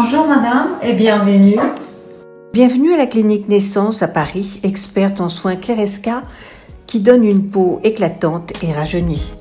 Bonjour madame et bienvenue. Bienvenue à la clinique Naissance à Paris, experte en soins Claresca qui donne une peau éclatante et rajeunie.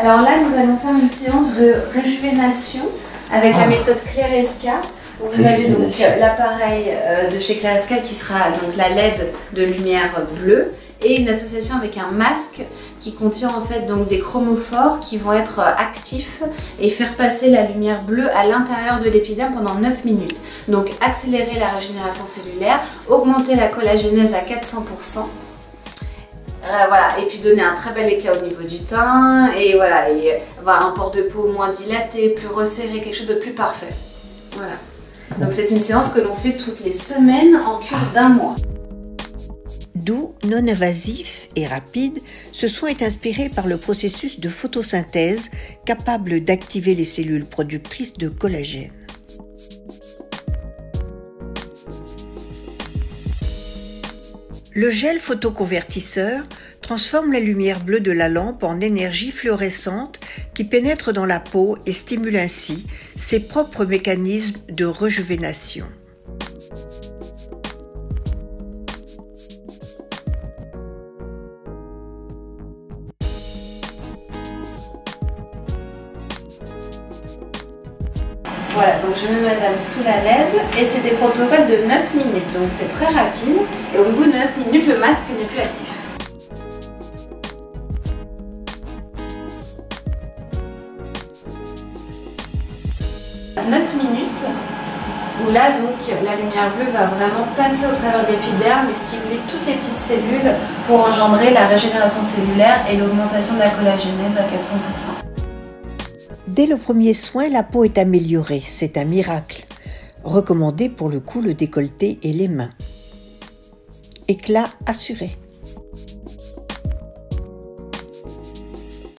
Alors là, nous allons faire une séance de réjuvénation avec la Ah. méthode Claresca. Vous avez donc l'appareil euh, de chez Claresca qui sera donc la LED de lumière bleue et une association avec un masque qui contient en fait donc des chromophores qui vont être euh, actifs et faire passer la lumière bleue à l'intérieur de l'épiderme pendant 9 minutes. Donc accélérer la régénération cellulaire, augmenter la collagénèse à 400%. Euh, voilà, et puis donner un très bel éclat au niveau du teint et voilà, et avoir un port de peau moins dilaté, plus resserré, quelque chose de plus parfait. Voilà. Donc c'est une séance que l'on fait toutes les semaines en cure d'un mois. Doux, non invasif et rapide, ce soin est inspiré par le processus de photosynthèse capable d'activer les cellules productrices de collagène. Le gel photoconvertisseur transforme la lumière bleue de la lampe en énergie fluorescente qui pénètre dans la peau et stimule ainsi ses propres mécanismes de rejuvénation. Voilà, donc je mets madame sous la LED et c'est des protocoles de 9 minutes, donc c'est très rapide. Et au bout de 9 minutes, le masque n'est plus actif. « 9 minutes où là donc la lumière bleue va vraiment passer au travers de l'épiderme et stimuler toutes les petites cellules pour engendrer la régénération cellulaire et l'augmentation de la collagénèse à 400%. Dès le premier soin, la peau est améliorée. C'est un miracle. Recommandé pour le cou, le décolleté et les mains. Éclat assuré.